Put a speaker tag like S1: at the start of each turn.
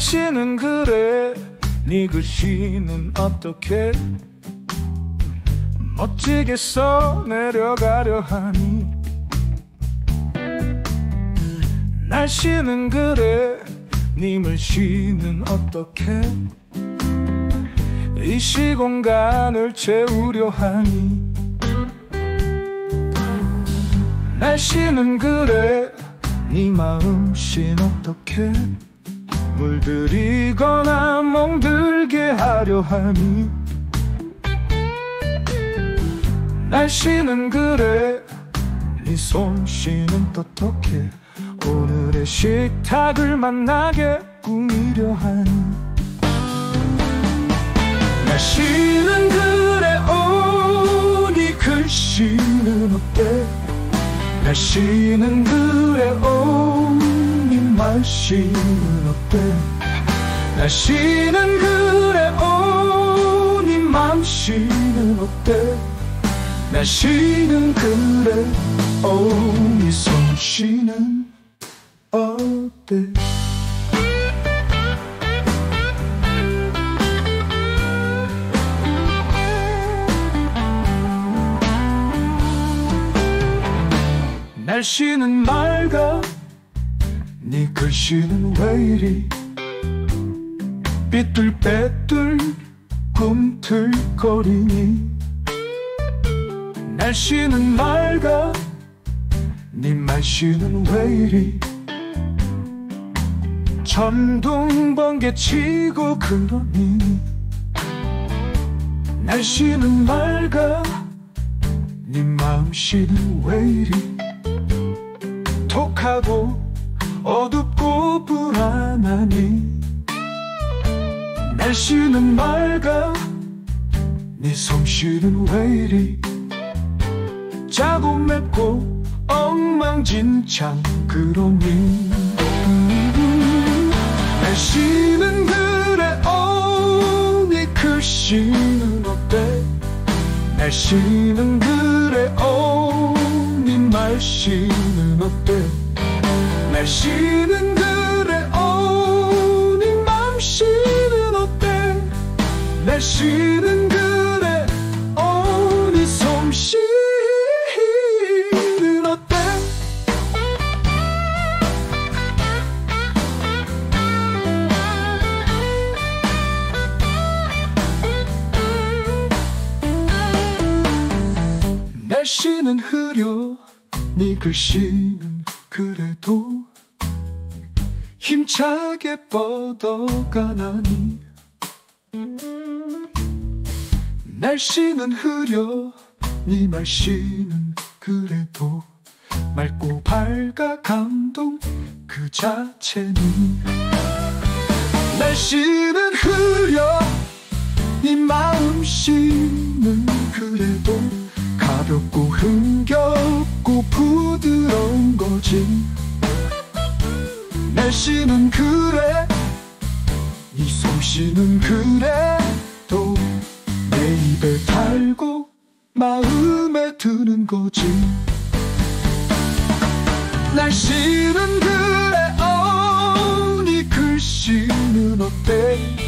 S1: 날씨는 그래. 네 글씨는 어떻게? 멋지게 써 내려가려 하니. 날씨는 그래. 네 물씨는 어떻게? 이 시공간을 채우려 하니. 날씨는 그래. 네 마음씨는 어떻게 물들이거나 멍들게 하려 하니 날씨는 그래. 네 솜씨는 어떻게 오늘의 식탁을 만나게 꾸미려 하니 날씨는 그래. 오니 글씨는 어때? 날씨는 그래. 오니 말씨는 어때? 날씨는 그래 오니 맘씨는 어때? 날씨는 그래 오니 솜씨는 어때? 날씨는 맑아 네 글씨는 왜 이리 삐뚤빼뚤 꿈틀거리니? 날씨는 맑아 네 말씨는 왜 이리 천둥 번개 치고 그러니? 날씨는 맑아 네 마음씨는 왜 이리 톡하고 하니 날씨는 맑아 네 솜씨는 왜 이리 짜고 맵고 엉망진창 그러니. 날씨는 그래 오니 글씨는 어때? 날씨는 그래 오니 말씨는 어때? 날씨는 날씨는 그래 오니 솜씨는 어때? 날씨는 흐려 네 글씨는 그래도 힘차게 뻗어가나니 날씨는 흐려 네 말씨는 그래도 맑고 밝아 감동 그 자체니. 날씨는 흐려 네 마음씨는 그래도 가볍고 흥겹고 부드러운 거지. 날씨는 그래 네 솜씨는 그래 드는 거지. 날씨는 그래 어네 글씨는 어때